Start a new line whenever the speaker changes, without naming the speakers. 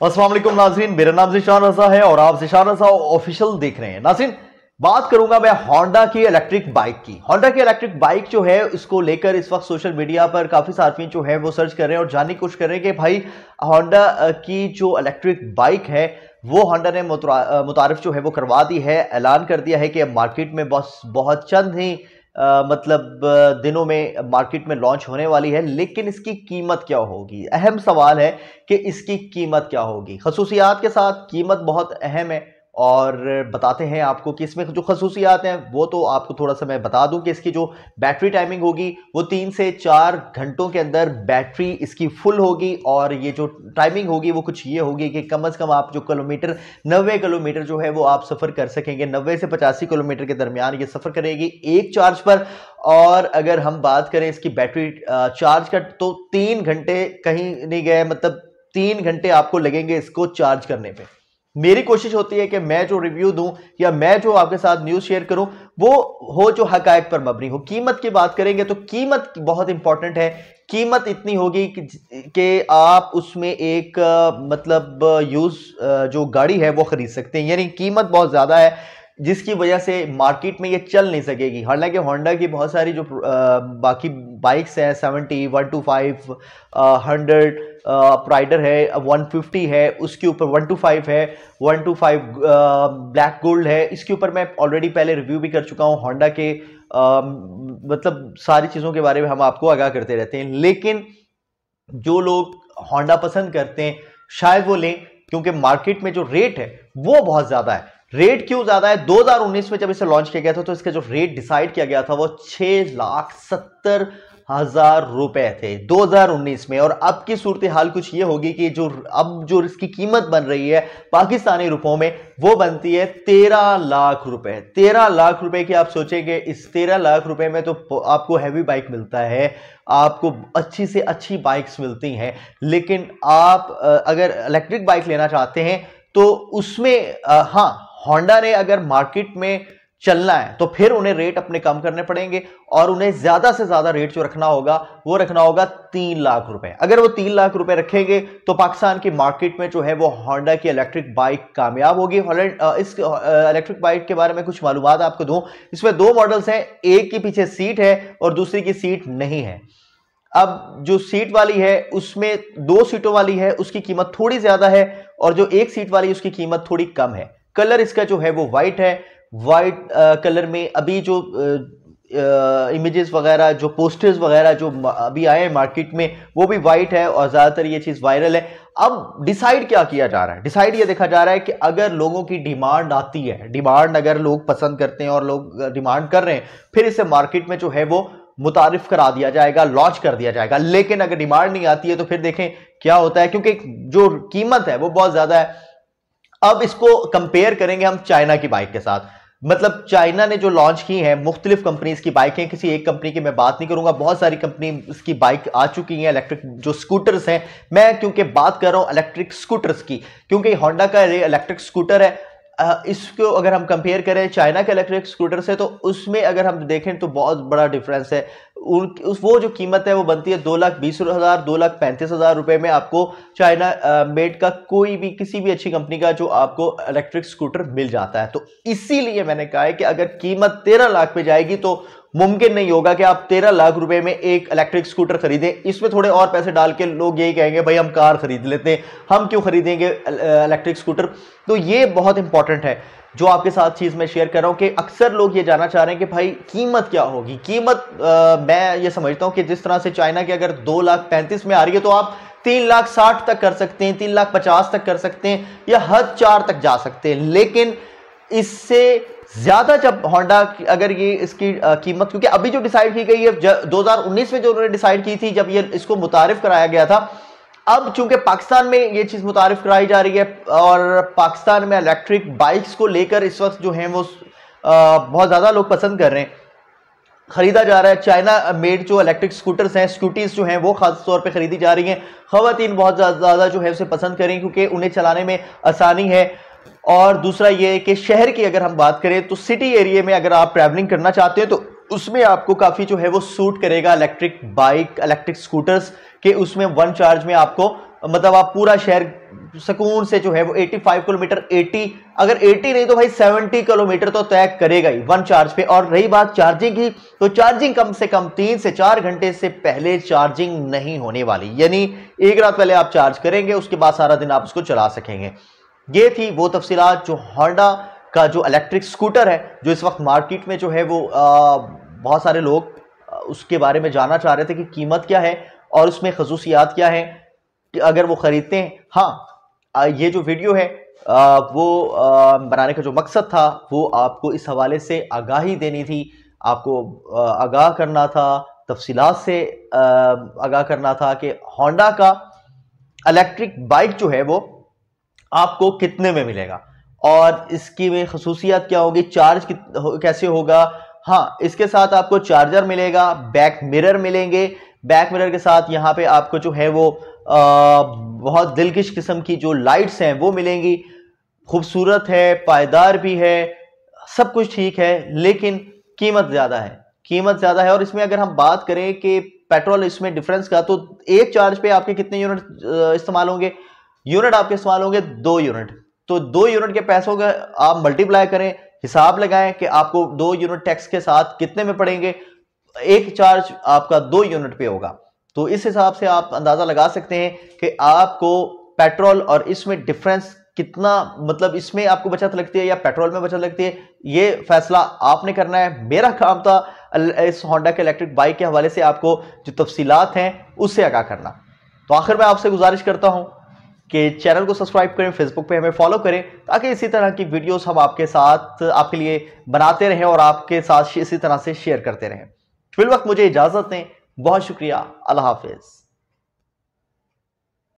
असलम नाजरीन, मेरा नाम जिशान रजा है और आप जिशान रजा ऑफिशियल देख रहे हैं। नाजरीन, बात करूँगा मैं होंडा की इलेक्ट्रिक बाइक की। होंडा की इलेक्ट्रिक बाइक जो है, इसको लेकर इस वक्त सोशल मीडिया पर काफ़ी सार्फिन जो है, वो सर्च कर रहे हैं और जानने की कोशिश कर रहे हैं कि भाई होंडा की जो इलेक्ट्रिक बाइक है, वो होंडा ने मुतारफ जो है, वो करवा दी है, ऐलान कर दिया है कि मार्केट में बस बहुत चंद ही। आ, मतलब दिनों में मार्केट में लॉन्च होने वाली है लेकिन इसकी कीमत क्या होगी? अहम सवाल है कि इसकी कीमत क्या होगी? खसूसियात के साथ कीमत बहुत अहम है। और बताते हैं आपको कि इसमें जो खसूसियात हैं, वो तो आपको थोड़ा सा मैं बता दूँ कि इसकी जो बैटरी टाइमिंग होगी, वो तीन से चार घंटों के अंदर बैटरी इसकी फुल होगी और ये जो टाइमिंग होगी, वो कुछ ये होगी कि कम अज़ कम आप जो किलोमीटर, नब्बे किलोमीटर जो है, वो आप सफ़र कर सकेंगे। नब्बे से पचासी किलोमीटर के दरमियान ये सफ़र करेगी एक चार्ज पर। और अगर हम बात करें इसकी बैटरी चार्ज का तो तीन घंटे कहीं नहीं गए मतलब तीन घंटे आपको लगेंगे इसको चार्ज करने पर मेरी कोशिश होती है कि मैं जो रिव्यू दूँ या मैं जो आपके साथ न्यूज़ शेयर करूँ वो हो जो हकायक पर मबनी हो। कीमत की बात करेंगे तो कीमत बहुत इंपॉर्टेंट है। कीमत इतनी होगी कि, आप उसमें एक मतलब यूज़ जो गाड़ी है वो ख़रीद सकते हैं। यानी कीमत बहुत ज़्यादा है। जिसकी वजह से मार्केट में ये चल नहीं सकेगी। हालाँकि होंडा की बहुत सारी जो बाकी बाइक्स हैं seventy one two five hundred प्राइडर है 150 है उसके ऊपर 125 है 125 ब्लैक गोल्ड है इसके ऊपर मैं ऑलरेडी पहले रिव्यू भी कर चुका हूँ होंडा के आ, मतलब सारी चीज़ों के बारे में हम आपको आगाह करते रहते हैं। लेकिन जो लोग होंडा पसंद करते हैं शायद वो लें क्योंकि मार्केट में जो रेट है वो बहुत ज़्यादा है। रेट क्यों ज़्यादा है? 2019 में जब इसे लॉन्च किया गया था तो इसका जो रेट डिसाइड किया गया था, वो छह लाख सत्तर हज़ार रुपए थे 2019 में। और अब की सूरत हाल कुछ ये होगी कि जो, अब जो इसकी कीमत बन रही है पाकिस्तानी रुपयों में, वो बनती है तेरह लाख रुपए। तेरह लाख रुपए की आप सोचेंगे, इस तेरह लाख रुपए में तो आपको हैवी बाइक मिलता है, आपको अच्छी से अच्छी बाइक्स मिलती हैं। लेकिन आप अगर इलेक्ट्रिक बाइक लेना चाहते हैं तो उसमें हाँ होंडा ने अगर मार्केट में चलना है तो फिर उन्हें रेट अपने कम करने पड़ेंगे और उन्हें ज़्यादा से ज़्यादा रेट जो रखना होगा, वो रखना होगा तीन लाख रुपए। अगर वो तीन लाख रुपए रखेंगे तो पाकिस्तान की मार्केट में जो है वो होंडा की इलेक्ट्रिक बाइक कामयाब होगी। हॉलैंड इस इलेक्ट्रिक बाइक के बारे में कुछ मालूम आपको दूँ। इसमें दो मॉडल्स हैं, एक के पीछे सीट है और दूसरी की सीट नहीं है। अब जो सीट वाली है, उसमें दो सीटों वाली है, उसकी कीमत थोड़ी ज़्यादा है और जो एक सीट वाली, उसकी कीमत थोड़ी कम है। कलर इसका जो है वो वाइट है। वाइट कलर में अभी जो इमेजेस वगैरह, जो पोस्टर्स वगैरह जो अभी आए हैं मार्केट में, वो भी वाइट है और ज़्यादातर ये चीज़ वायरल है। अब डिसाइड क्या किया जा रहा है? डिसाइड ये देखा जा रहा है कि अगर लोगों की डिमांड आती है डिमांड अगर लोग पसंद करते हैं और लोग डिमांड कर रहे हैं, फिर इसे मार्केट में जो है वो मुतारफ करा दिया जाएगा लॉन्च कर दिया जाएगा। लेकिन अगर डिमांड नहीं आती है तो फिर देखें क्या होता है, क्योंकि जो कीमत है वो बहुत ज़्यादा है। अब इसको कंपेयर करेंगे हम चाइना की बाइक के साथ। मतलब चाइना ने जो लॉन्च की है, मुख्तलिफ़ कंपनीज़ की बाइक बाइकें किसी एक कंपनी की मैं बात नहीं करूँगा, बहुत सारी कंपनी की बाइक आ चुकी हैं इलेक्ट्रिक जो स्कूटर्स हैं। मैं क्योंकि बात कर रहा हूँ इलेक्ट्रिक स्कूटर्स की, क्योंकि होंडा का इलेक्ट्रिक स्कूटर है इसको अगर हम कंपेयर करें चाइना के इलेक्ट्रिक स्कूटर से तो उसमें अगर हम देखें तो बहुत बड़ा डिफरेंस है। उन, उस, वो जो कीमत है, वो बनती है दो लाख बीस हज़ार, दो लाख पैंतीस हज़ार रुपये में आपको चाइना मेड का कोई भी, किसी भी अच्छी कंपनी का जो आपको इलेक्ट्रिक स्कूटर मिल जाता है। तो इसीलिए मैंने कहा है कि अगर कीमत तेरह लाख पे जाएगी तो मुमकिन नहीं होगा कि आप तेरह लाख रुपए में एक इलेक्ट्रिक स्कूटर खरीदें। इसमें थोड़े और पैसे डाल के लोग यही कहेंगे भाई हम कार खरीद लेते हैं। हम क्यों खरीदेंगे इलेक्ट्रिक स्कूटर तो ये बहुत इंपॉर्टेंट है जो आपके साथ चीज़ मैं शेयर कर रहा हूँ कि अक्सर लोग ये जानना चाह रहे हैं कि भाई कीमत क्या होगी? कीमत आ, मैं ये समझता हूँ कि जिस तरह से चाइना की अगर दो लाख पैंतीस में आ रही है तो आप तीन लाख साठ तक कर सकते हैं तीन लाख पचास तक कर सकते हैं या हद चार तक जा सकते हैं। लेकिन इससे ज़्यादा जब होंडा अगर ये इसकी कीमत, क्योंकि अभी जो डिसाइड की गई है 2019 में जो उन्होंने डिसाइड की थी, जब ये इसको मुतारफ कराया गया था, अब चूँकि पाकिस्तान में ये चीज़ मुतारफ कराई जा रही है, और पाकिस्तान में इलेक्ट्रिक बाइक्स को लेकर इस वक्त जो है वो बहुत ज़्यादा लोग पसंद कर रहे हैं। खरीदा जा रहा है। चाइना मेड जो इलेक्ट्रिक स्कूटर्स हैं स्कूटीज जो हैं, वो खास तौर पे खरीदी जा रही हैं। खातन बहुत ज़्यादा जो है उसे पसंद करें, क्योंकि उन्हें चलाने में आसानी है। और दूसरा ये कि शहर की अगर हम बात करें तो सिटी एरिया में अगर आप ट्रैवलिंग करना चाहते हैं तो उसमें आपको काफ़ी जो है वो सूट करेगा इलेक्ट्रिक बाइक इलेक्ट्रिक स्कूटर्स के उसमें वन चार्ज में आपको मतलब आप पूरा शहर सुकून से जो है वो 85 किलोमीटर 80 अगर 80 नहीं तो भाई 70 किलोमीटर तो तय करेगा ही वन चार्ज पे। और रही बात चार्जिंग की तो चार्जिंग कम से कम तीन से चार घंटे से पहले चार्जिंग नहीं होने वाली। यानी एक रात पहले आप चार्ज करेंगे, उसके बाद सारा दिन आप उसको चला सकेंगे। ये थी वो तफसीलात जो होंडा का जो इलेक्ट्रिक स्कूटर है जो इस वक्त मार्केट में जो है वो आ, बहुत सारे लोग उसके बारे में जानना चाह रहे थे कि कीमत क्या है और उसमें खसूसियात क्या है कि अगर वो ख़रीदते हैं। हाँ ये जो वीडियो है वो बनाने का जो मकसद था वो आपको इस हवाले से आगाही देनी थी। आपको आगाह करना था तफसीलात से आगाह करना था कि होंडा का इलेक्ट्रिक बाइक जो है वो आपको कितने में मिलेगा? और इसकी में खसूसियात क्या होगी? चार्ज कैसे होगा? हाँ इसके साथ आपको चार्जर मिलेगा बैक मिरर मिलेंगे। बैक मिरर के साथ यहाँ पे आपको जो है वो आ, बहुत दिलकश किस्म की जो लाइट्स हैं वो मिलेंगी। खूबसूरत है पायदार भी है सब कुछ ठीक है लेकिन कीमत ज़्यादा है। कीमत ज़्यादा है और इसमें अगर हम बात करें कि पेट्रोल इसमें डिफरेंस का तो एक चार्ज पे आपके कितने यूनिट इस्तेमाल होंगे? यूनिट आपके इस्तेमाल होंगे दो यूनिट। तो दो यूनिट के पैसों का आप मल्टीप्लाई करें, हिसाब लगाएँ कि आपको दो यूनिट टैक्स के साथ कितने में पड़ेंगे। एक चार्ज आपका दो यूनिट पे होगा। तो इस हिसाब से आप अंदाज़ा लगा सकते हैं कि आपको पेट्रोल और इसमें डिफरेंस कितना मतलब इसमें आपको बचत लगती है या पेट्रोल में बचत लगती है, ये फैसला आपने करना है। मेरा काम था इस होंडा के इलेक्ट्रिक बाइक के हवाले से आपको जो तफसीलात हैं, उससे आगा करना। तो आखिर मैं आपसे गुजारिश करता हूँ कि चैनल को सब्सक्राइब करें फेसबुक पे हमें फॉलो करें, ताकि इसी तरह की वीडियोस हम आपके साथ, आपके लिए बनाते रहें और आपके साथ इसी तरह से शेयर करते रहें। फिल वक्त मुझे इजाज़त दें। बहुत शुक्रिया। अल्लाह हाफिज़।